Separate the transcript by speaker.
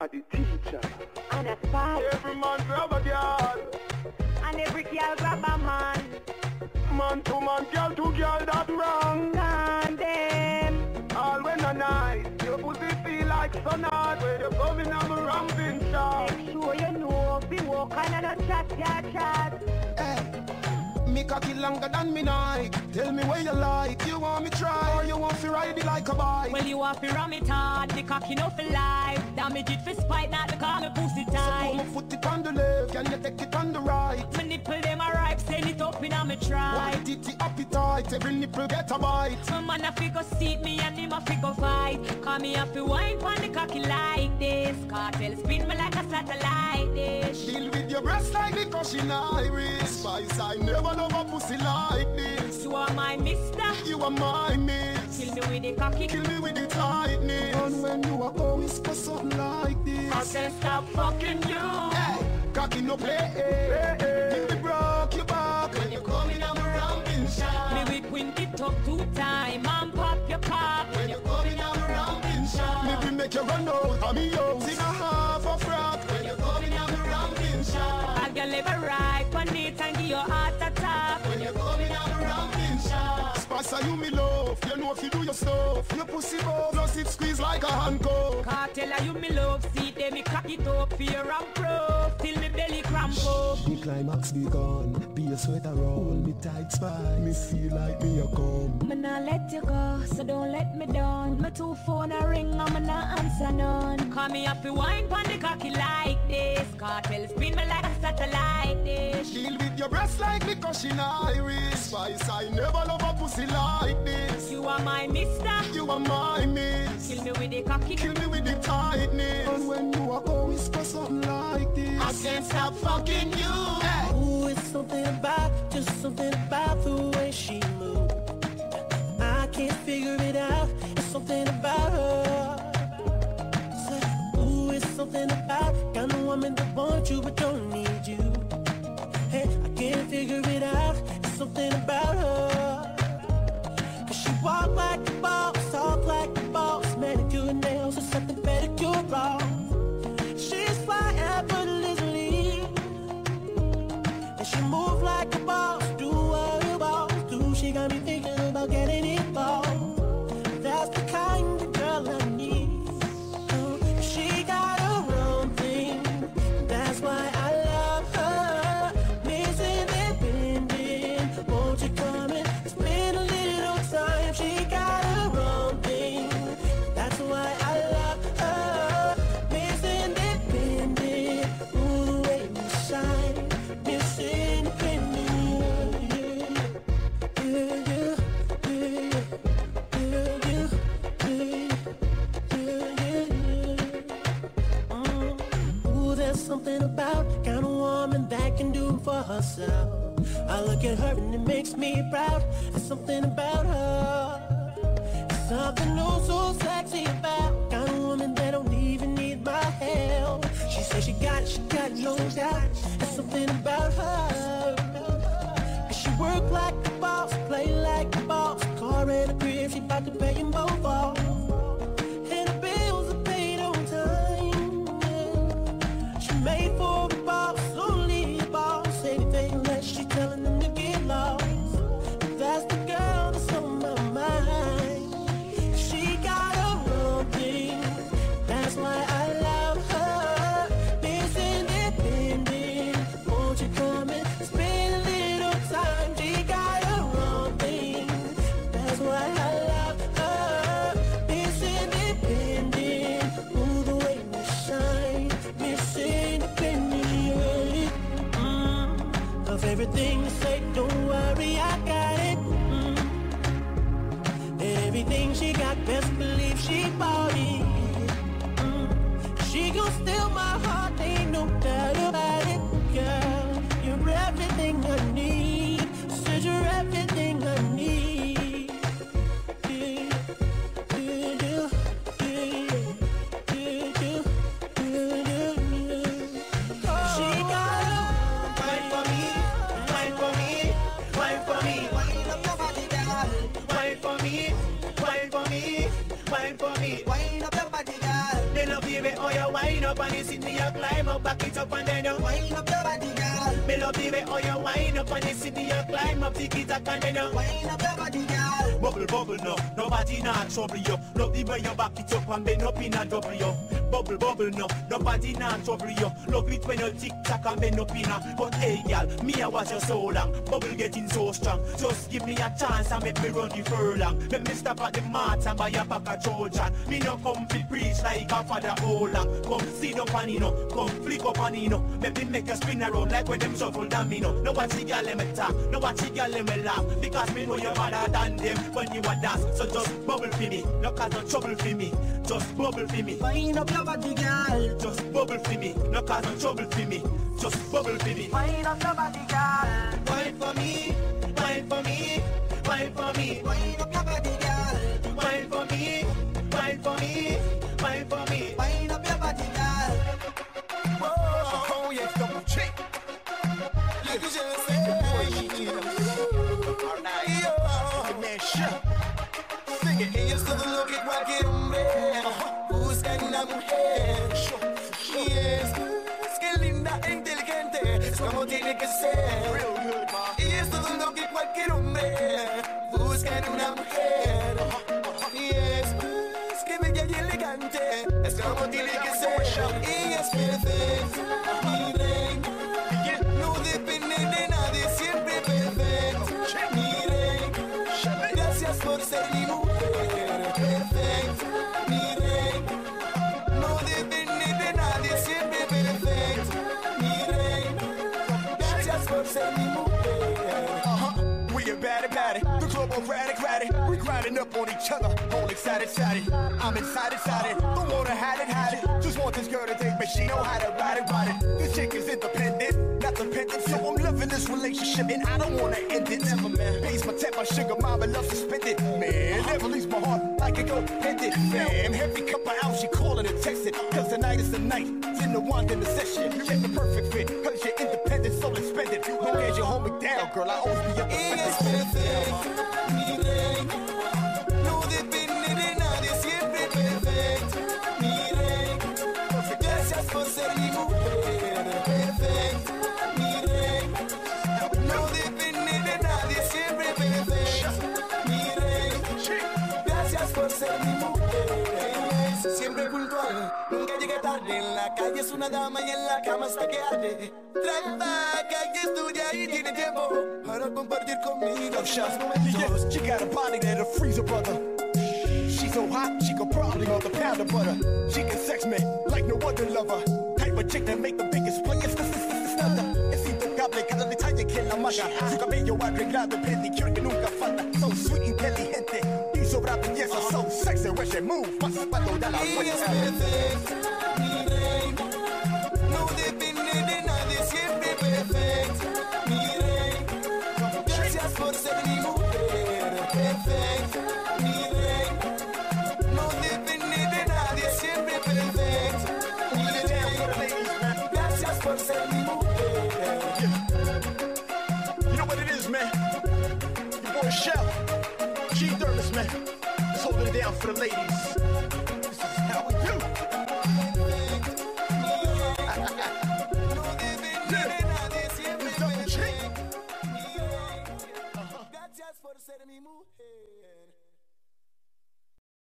Speaker 1: are the teacher.
Speaker 2: And a spy.
Speaker 1: Every man grab a girl.
Speaker 2: And every girl grab a man.
Speaker 1: Man to man, girl to girl, that wrong.
Speaker 2: Condemn.
Speaker 1: All when a night, your pussy feel like sun hot. When you come in, I'm a ramping shot.
Speaker 2: Make sure you know. Be walk and a chat, chat, chat.
Speaker 1: Me cocky longer than me night Tell me where you like You want me try Or you want to ride it like a bike?
Speaker 3: Well you want to ram it hard The cocky no for life. Damage it for spite Not the call me pussy tight.
Speaker 1: So put my foot it on the left Can you take it on the right?
Speaker 3: My nipple them a ripe Send it up in a me try.
Speaker 1: Why did the appetite Every nipple get a bite?
Speaker 3: My man a fi go seat me And him a fi go fight. Call me a fi wine Pon the cocky like this. Kartel spin me like a satellite dish.
Speaker 1: Deal with your breast like the cushion iris Spice I never
Speaker 3: You are my
Speaker 1: miss.
Speaker 3: Kill me with the cocky.
Speaker 1: Kill me with the tightness. And when you are going whisper something like this.
Speaker 3: I can't stop fucking you.
Speaker 1: Hey, cocky no play. Hey, hey. If me broke your back. When you come in I'm a ramping shot.
Speaker 3: Me we quint it up two time And pop your cock
Speaker 1: When you come in I'm a ramping shot. Me we make you run out of me house. In a half a frack When you come in I'm a ramping shot.
Speaker 3: A girl ever ride Pon it and give your heart
Speaker 1: you me love You know if you do your stuff Your pussy bow Plus it squeeze like a handcuff.
Speaker 3: Kartel a you me love. See them me cock it up Fear and proof Till me belly cramp up.
Speaker 1: The climax be gone. Be a sweat around Hold me tight spine. Me feel like me a come.
Speaker 3: Me nah let you go So don't let me down. My two phone a ring And me nah answer none. Call me up you wine Pon the cocky like this. Kartel spin me like a satellite dish.
Speaker 1: Deal with your breast like the cushion iris. Spice I never love a pussy like this
Speaker 3: You are my mister
Speaker 1: You are my miss
Speaker 3: Kill me with the cocky
Speaker 1: Kill me with the tightness And when you are going whisper something like this I can't stop fucking you hey.
Speaker 4: Ooh, it's something about, just something about the way she moves. I can't figure it out. It's something about her. Say, Ooh, it's something about kind of woman that wants you but don't need you. Hey, I can't figure it out. It's something about her. 包。Herself. I look at her and it makes me proud. There's something about her. There's something oh so sexy about kind of woman that don't even need my help. She says she got it, she got no doubt. There's something about her. Cause she work like
Speaker 5: up love you, seat, me a climb up, back it up and then you
Speaker 6: Wind up your body.
Speaker 5: Me love the way you wind up on the uh, seat, me a climb up, the it and then you
Speaker 6: Wind up your body, girl.
Speaker 5: Bubble, bubble, no, nobody not trouble you. Love the way you back it up and bend up in a double you. Bubble, bubble, no, nobody not trouble you. Love it when you tick tock and bend up in a. But hey, gal, me I watch you so long. Bubble getting so strong. Just give me a chance and make me run the furlong. Let me stop at the mart and buy a pack of Trojan. Me no come fi preach like a father oh, hold on. Come sit up and you know, come flick up and you know. Maybe make a spin around like when them shuffle down me know. No watch the gal let me talk, no watch the gal let me laugh. Because me know you're better than them when you are dance. So just bubble for me, no cause no trouble for me. Just bubble for me.
Speaker 6: Wind up your body, girl.
Speaker 5: Just bubble for me, no cause no trouble for me. Just bubble for me.
Speaker 6: Wind up your body, girl.
Speaker 5: Wine for me, wine for me, wine for me,
Speaker 6: Wind up your
Speaker 7: Yes, es que linda inteligente, es como tiene que ser. Y es todo lo que cualquier hombre busca en una mujer. Yes, es que bella y elegante, es como tiene que ser. Y es
Speaker 8: About it, about it. The club on radic, radic. We grinding up on each other, all excited, excited. I'm excited, it. Don't wanna hide it, it. Just want this girl to take me, she know how to ride it, ride it. This chick is independent, not dependent. So I'm loving this relationship and I don't wanna end it. Never, man. Pays my temp, my sugar mama love suspended. Man, never leaves my heart like a go pendant. Man, every couple hours she calling and texting. Cause tonight is the night. It's in the one in the session. You're the perfect fit. Cause you're independent, so spend it. Long as you hold me down, girl, I always be up
Speaker 7: Y
Speaker 8: to
Speaker 7: tarde. En la calle es una dama y en la cama está que arde. Y estudia y tiene tiempo para compartir conmigo los momentos.
Speaker 8: She got a body that'll freeze a brother. She's so hot, she could probably on the pound of butter. She can sex me like no other lover. Type of chick that make the biggest players. This is this is nada. Es intocable cada detalle que la mata. Su cabello arreglado, pedicure que nunca falta. So sweet, inteligente y sobra belleza. So sexy when she move. Pasa cuando da la vuelta. For the ladies. This is how we do.
Speaker 7: Anymore. Hey.